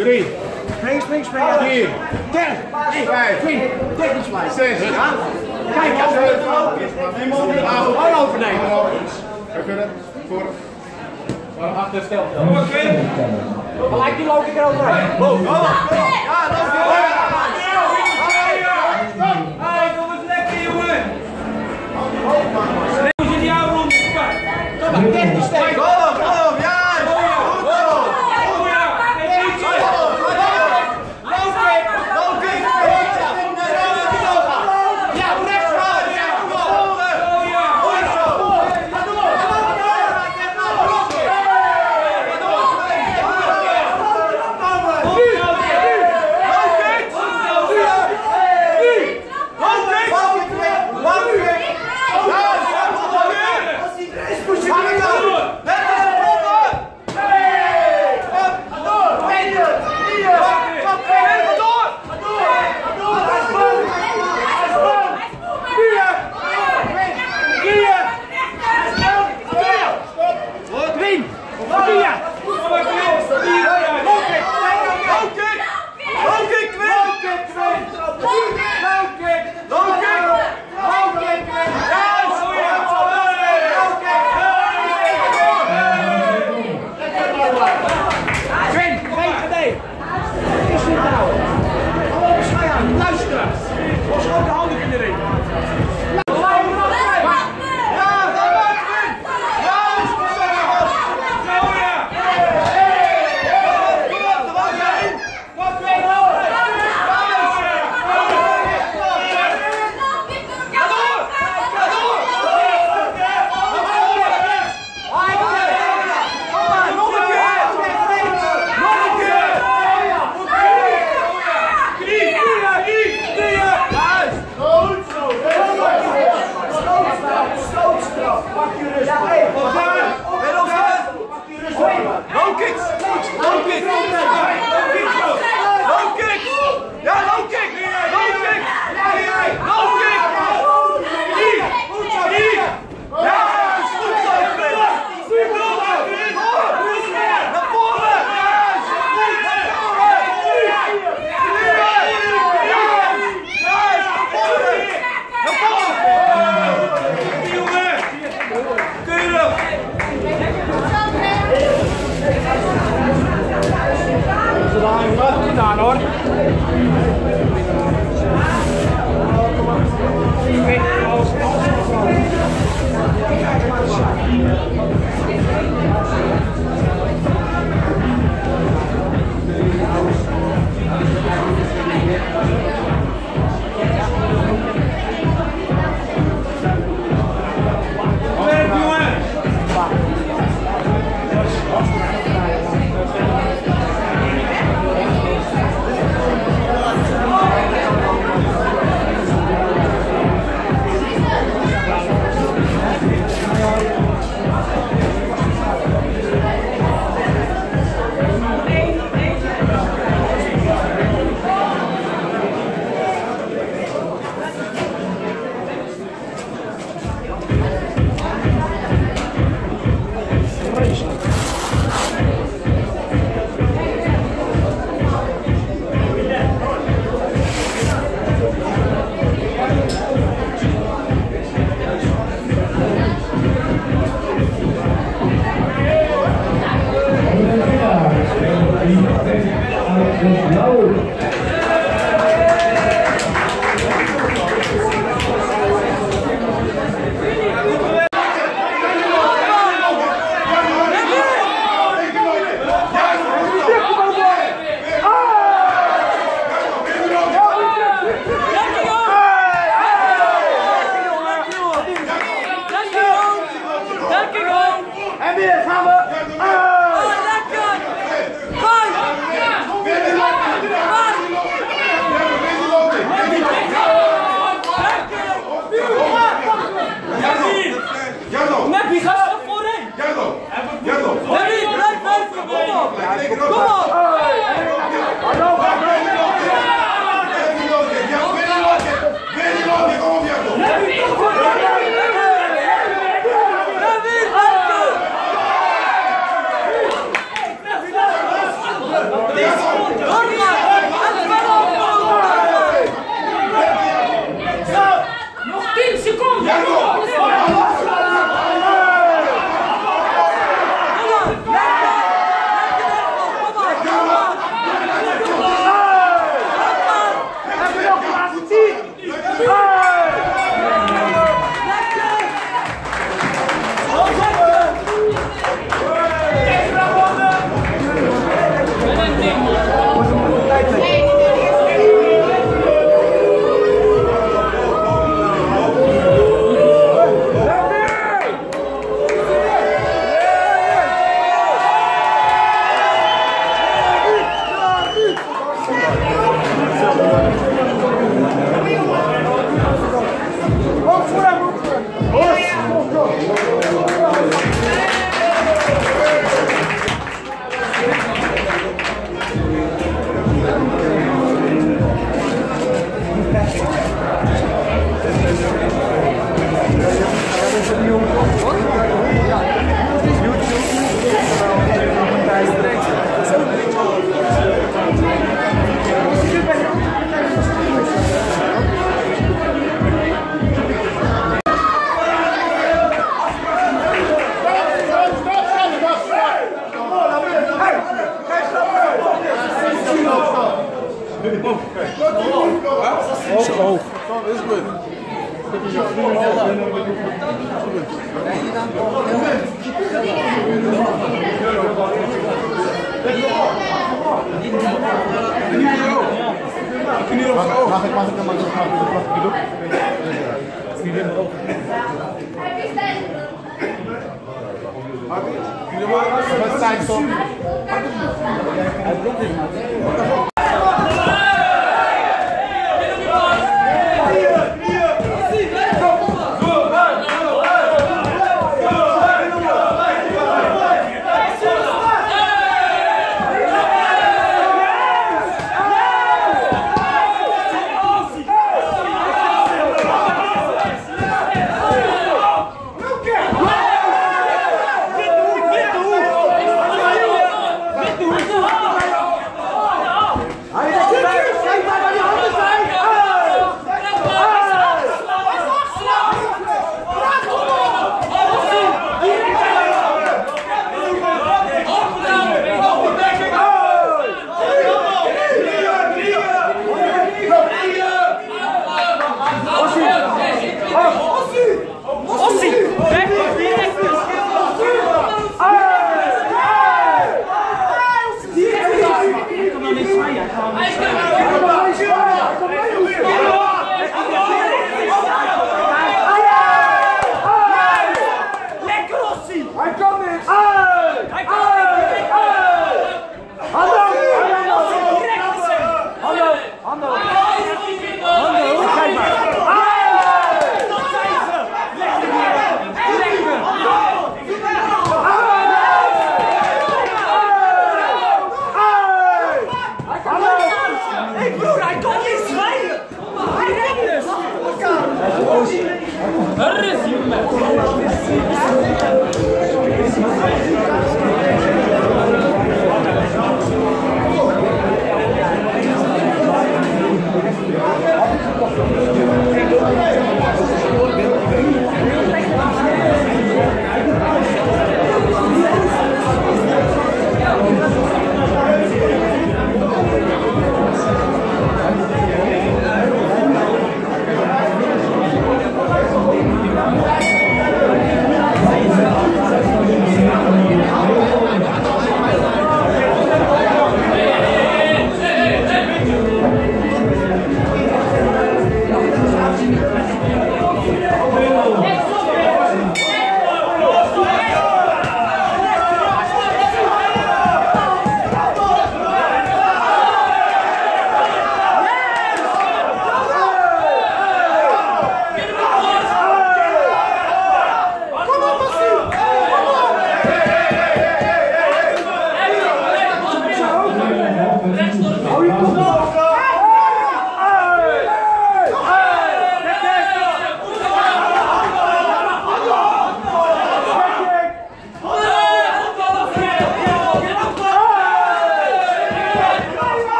3, 2, 3, 4, 10, 5, 4, 6, 7, 8. Kijk, als we 3 3 3 3 3 3 Achter stel. 3 die 3 3 3 Ja, dat is 3 kom eens lekker, jongen. Wow. masuk you what? First time, so. I don't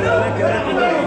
Brasil.